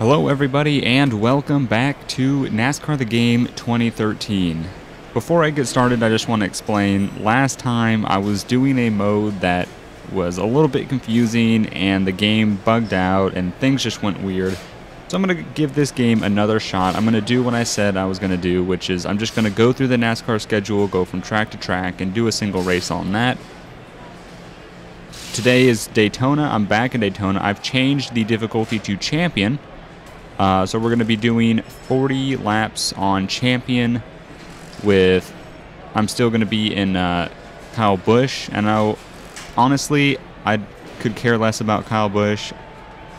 Hello, everybody, and welcome back to NASCAR The Game 2013. Before I get started, I just want to explain last time I was doing a mode that was a little bit confusing and the game bugged out and things just went weird. So I'm going to give this game another shot. I'm going to do what I said I was going to do, which is I'm just going to go through the NASCAR schedule, go from track to track, and do a single race on that. Today is Daytona. I'm back in Daytona. I've changed the difficulty to Champion. Uh, so we're going to be doing 40 laps on Champion with... I'm still going to be in uh, Kyle Busch. And I, honestly, I could care less about Kyle Busch.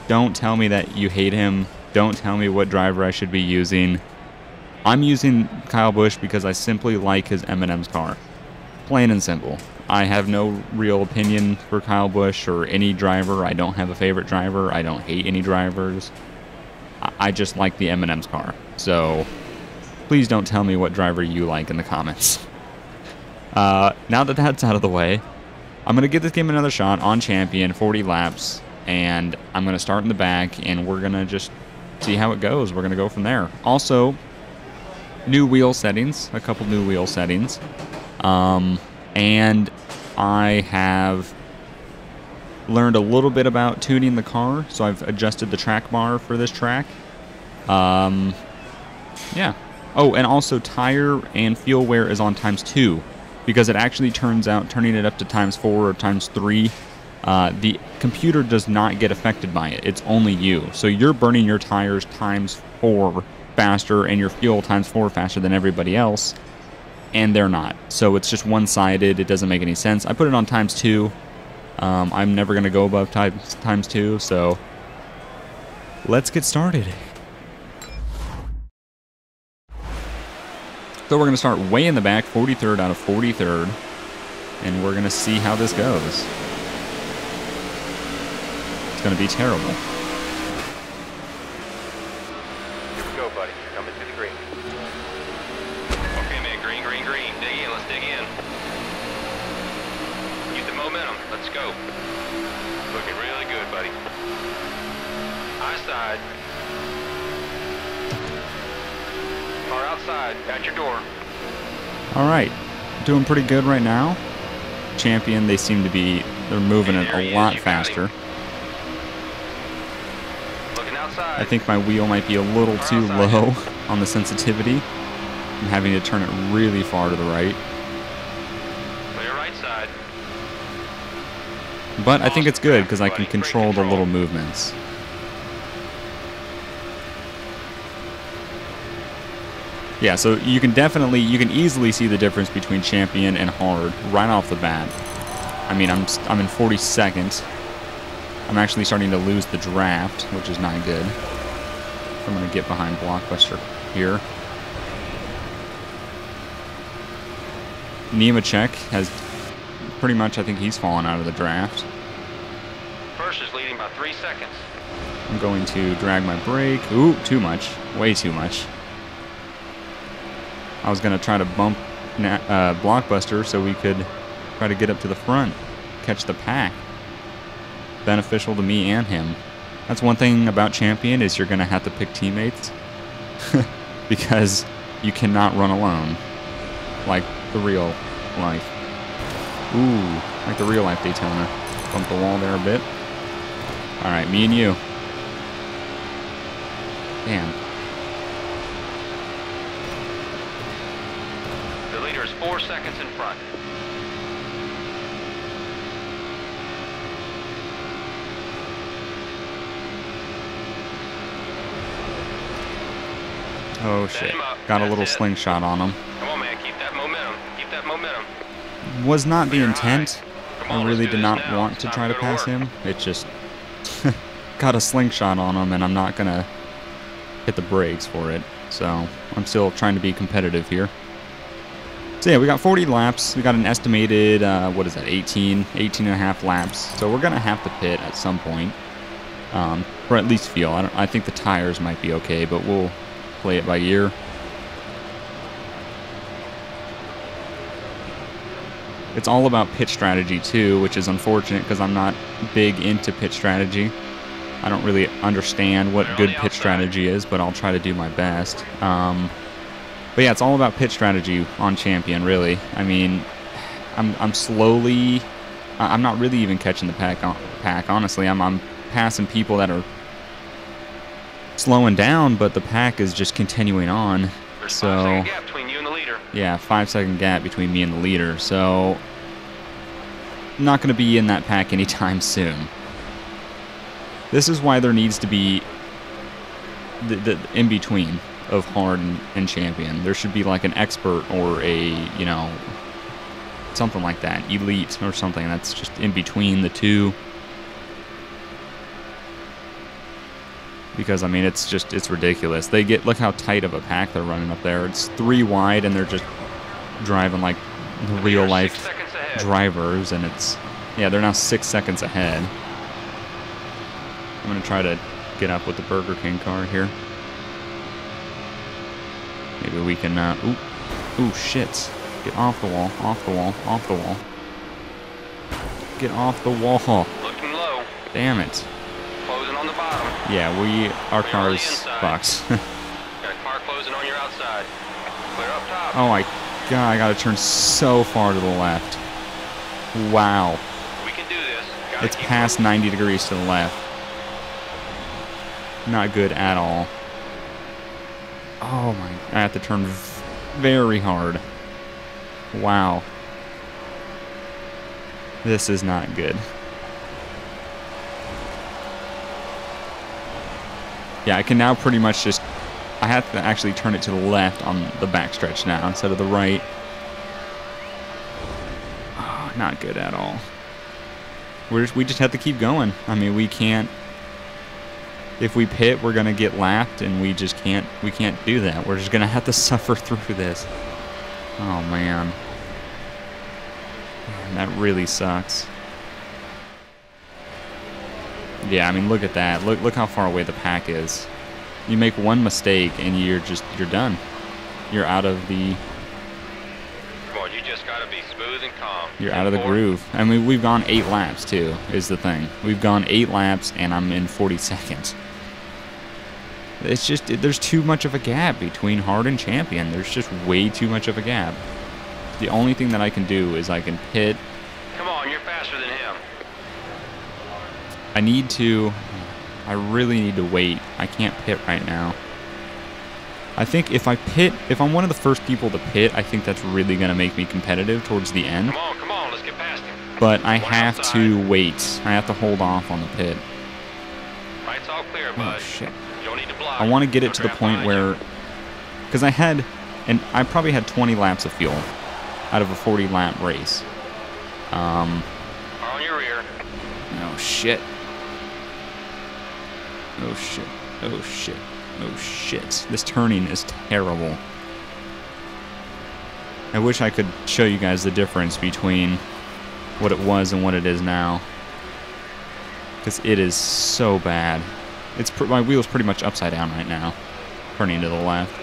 Don't tell me that you hate him. Don't tell me what driver I should be using. I'm using Kyle Busch because I simply like his M&M's car. Plain and simple. I have no real opinion for Kyle Busch or any driver. I don't have a favorite driver. I don't hate any drivers. I just like the M&M's car. So please don't tell me what driver you like in the comments. Uh, now that that's out of the way, I'm going to give this game another shot on Champion, 40 laps, and I'm going to start in the back, and we're going to just see how it goes. We're going to go from there. Also, new wheel settings, a couple new wheel settings. Um, and I have learned a little bit about tuning the car, so I've adjusted the track bar for this track. Um, yeah. Oh, and also tire and fuel wear is on times two, because it actually turns out turning it up to times four or times three, uh, the computer does not get affected by it. It's only you. So you're burning your tires times four faster and your fuel times four faster than everybody else, and they're not. So it's just one-sided. It doesn't make any sense. I put it on times two. Um, I'm never going to go above times, times two, so let's get started. So we're going to start way in the back, 43rd out of 43rd, and we're going to see how this goes. It's going to be terrible. Go, buddy. Coming to the green. Okay, man. Green, green, green. Dig in. Let's dig in. Get the momentum. Let's go. Looking really good, buddy. High side. Car outside. At your door. All right, doing pretty good right now. Champion, they seem to be, they're moving it a lot faster. Looking outside. I think my wheel might be a little too low on the sensitivity. I'm having to turn it really far to the right. Clear right side. But I think it's good because I can control the little movements. Yeah, so you can definitely, you can easily see the difference between champion and hard right off the bat. I mean, I'm I'm in 42nd. I'm actually starting to lose the draft, which is not good. I'm gonna get behind Blockbuster here. Nemechek has pretty much, I think he's fallen out of the draft. First is leading by three seconds. I'm going to drag my brake. Ooh, too much. Way too much. I was going to try to bump uh, Blockbuster so we could try to get up to the front, catch the pack. Beneficial to me and him. That's one thing about Champion is you're going to have to pick teammates because you cannot run alone like the real life. Ooh, like the real life Daytona. Bump the wall there a bit. All right, me and you. Damn. The leader is four Oh shit. Got a little slingshot on him. Come on, man. Keep that momentum. Keep that momentum. Was not the intent. I really did not want to try to pass him. It just got a slingshot on him, and I'm not gonna hit the brakes for it. So I'm still trying to be competitive here. So yeah, we got 40 laps. We got an estimated, uh, what is that, 18, 18 and a half laps. So we're gonna have to pit at some point, um, or at least feel. I, I think the tires might be okay, but we'll play it by ear. It's all about pitch strategy too, which is unfortunate because I'm not big into pitch strategy. I don't really understand what good pit strategy is, but I'll try to do my best. Um, but yeah, it's all about pit strategy on Champion, really. I mean, I'm, I'm slowly, I'm not really even catching the pack. Pack honestly, I'm, I'm passing people that are slowing down, but the pack is just continuing on. There's So five second gap between you and the leader. yeah, five second gap between me and the leader. So not going to be in that pack anytime soon. This is why there needs to be the, the in between of hard and, and champion. There should be like an expert or a you know something like that, elite or something that's just in between the two. Because I mean, it's just it's ridiculous. They get look how tight of a pack they're running up there. It's three wide, and they're just driving like real life drivers, and it's yeah, they're now six seconds ahead. I'm gonna try to get up with the Burger King car here. Maybe we can. Uh, ooh, ooh, shit! Get off the wall! Off the wall! Off the wall! Get off the wall! Looking low. Damn it! Closing on the bottom. Yeah, we our Clear car's fucked. Got a car closing on your outside. Clear up top. oh my god! I gotta turn so far to the left. Wow! We can do this. Gotta It's past 90 degrees to the left. Not good at all. Oh my, I have to turn very hard. Wow. This is not good. Yeah, I can now pretty much just, I have to actually turn it to the left on the backstretch now instead of the right. Oh, not good at all we're just, we just have to keep going. I mean, we can't. If we pit, we're gonna get lapped, and we just can't. We can't do that. We're just gonna have to suffer through this. Oh man, Man, that really sucks. Yeah, I mean, look at that. Look, look how far away the pack is. You make one mistake, and you're just you're done. You're out of the Come on, you just gotta be smooth and calm. You're out of the groove. I mean, we've gone eight laps too. Is the thing. We've gone eight laps, and I'm in 40 seconds. It's just there's too much of a gap between hard and champion. There's just way too much of a gap. The only thing that I can do is I can pit. Come on, you're faster than him. I need to. I really need to wait. I can't pit right now. I think if I pit, if I'm one of the first people to pit, I think that's really going to make me competitive towards the end. Come on, come on, let's get past him. But I One have outside. to wait. I have to hold off on the pit. Right's all clear, Oh shit. You don't need to block. I want to get it to the point where, because I had, and I probably had 20 laps of fuel out of a 40 lap race. Um, on your rear. oh shit. Oh shit. Oh shit. Oh shit. This turning is terrible. I wish I could show you guys the difference between what it was and what it is now. Because it is so bad. It's pr- my wheel's pretty much upside down right now, turning to the left.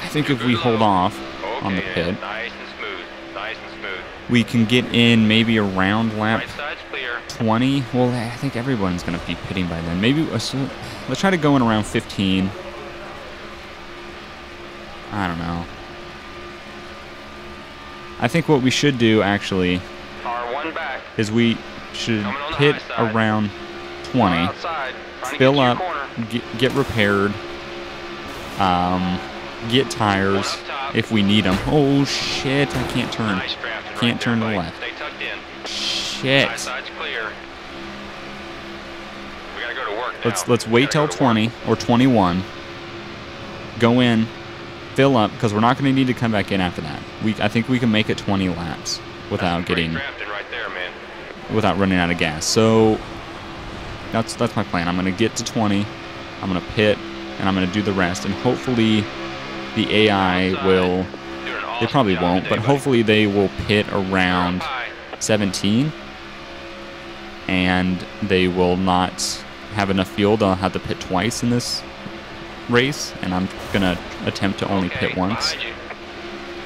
I think if we hold off on the pit, Nice and smooth. Nice and smooth. we can get in maybe around lap Right clear. 20. Well, I think everyone's going to be pitting by then. Maybe uh, let's, let's try to go in around 15. I don't know. I think what we should do actually Car one back. is we should Coming on the hit around 20, outside. Fill up, to your corner. get, get repaired, um, get tires One up top. if we need them. Oh shit! I can't turn. Nice Can't right turn to the left. Stay tucked in. Shit. High side's clear. We gotta go to work now. Let's let's wait till gotta go to work. 20 or 21. Go in, fill up because we're not going to need to come back in after that. We I think we can make it 20 laps without getting right there, man. without running out of gas. So that's that's my plan. I'm going to get to 20. I'm going to pit and I'm going to do the rest and hopefully the AI Outside. will they probably won't, but hopefully they will pit around 17 and they will not have enough fuel they'll have to pit twice in this race and i'm gonna attempt to only Okay, pit once.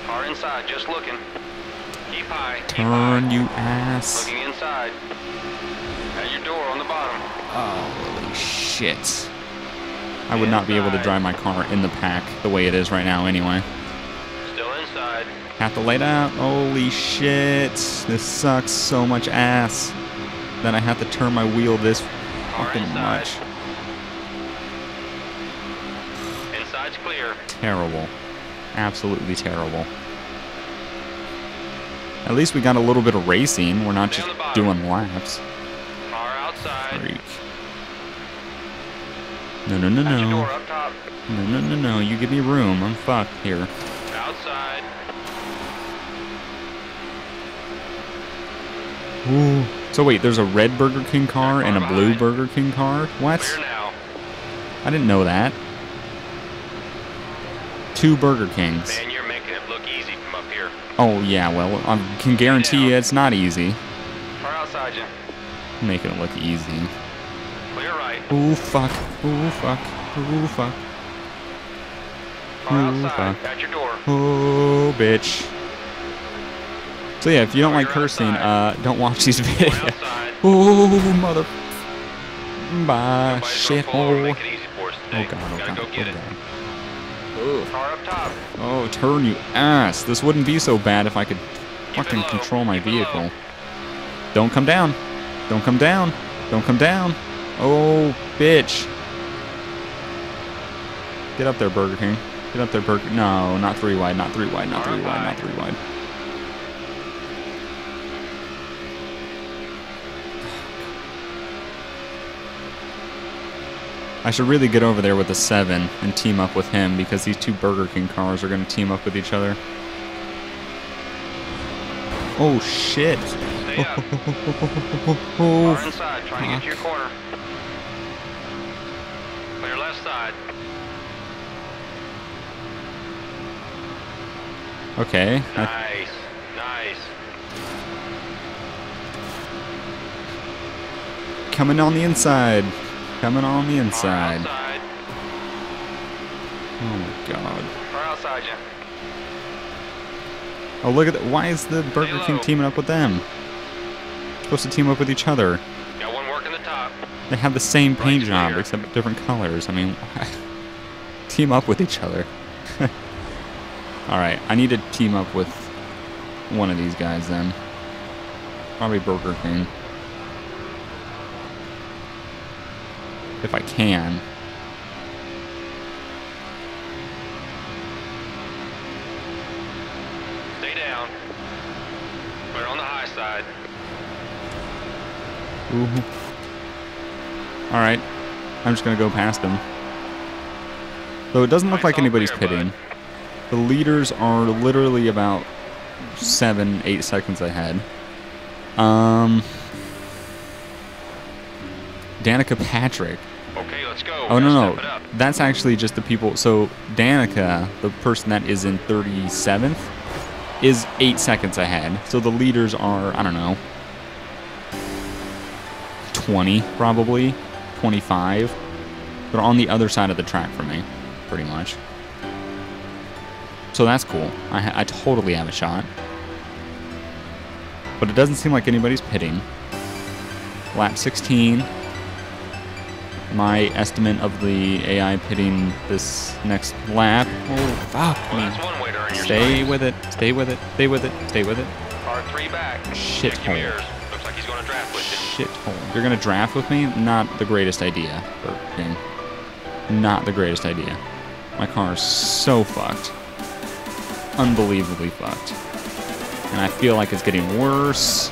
Car inside, just looking. Keep high. Keep Turn, high. you ass. Looking inside. At your door on the bottom. Holy shit. I would not be able to drive my car in the pack the way it is right now anyway. Still inside. Have to light out. Holy shit. This sucks so much ass that I have to turn my wheel this fucking much. Terrible. Absolutely terrible. At least we got a little bit of racing. We're not just on the bottom. doing laps. Car outside. Freak. No, no, no, At your door no. No, no, no, no. You give me room. I'm fucked here. Outside. Ooh. So wait, there's a red Burger King car and a blue Burger King car? What? I didn't know that. Two Burger Kings. Man, you're making it look easy from up here. Oh yeah, well, I can guarantee you it's not easy. Car outside you. Making it look easy. Clear right. Ooh fuck. Ooh fuck. Ooh fuck. Car Ooh, outside. fuck. At your door. Oh bitch. So yeah, if you don't like cursing, uh, don't watch these videos. outside. Oh mother. Bye, Everybody's gonna pull over, shithole. Make it easy for us Oh god, oh god, oh it. Car up top. Oh, turn you ass. This wouldn't be so bad if I could fucking control my vehicle. Don't come down. Don't come down. Don't come down. Oh, bitch. Get up there, Burger King. Get up there, Burger. No, not three wide. Not three wide. Not three wide. Not three wide. I should really get over there with the seven and team up with him because these two Burger King cars are going to team up with each other. Oh shit! Stay up. Oh, inside. Trying to get to your corner. Clear left side. okay. Nice. Nice. coming on the inside. Coming on the inside. Oh my god. Car outside you. Oh look at that! Why is the Burger King teaming up with them? Supposed to team up with each other. Got one working the top. They have the same paint Right job here. except different colors. I mean, team up with each other. All right, I need to team up with one of these guys then. Probably Burger King. If I can. Stay down. Clear on the high side. Ooh. All right, I'm just gonna go past them. Though it doesn't look like anybody's clear, bud. pitting. The leaders are literally about seven, eight seconds ahead. Um, Danica Patrick. Okay, let's go. Oh no no, step it up. that's actually just the people. So Danica, the person that is in 37th, is eight seconds ahead. So the leaders are I don't know, 20 probably, 25. They're on the other side of the track for me, pretty much. So that's cool. I, ha- I totally have a shot. But it doesn't seem like anybody's pitting. Lap 16 my estimate of the AI pitting this next lap. Oh, fuck Well, me. that's one way to earn your Stay with it. Stay with it. Stay with it. Stay with it. Car three back. Shit Check hole. Looks like he's going to draft with you. Shit hole. You're gonna draft with me? Not the greatest idea, Not the greatest idea. My car is so fucked. Unbelievably fucked. And I feel like it's getting worse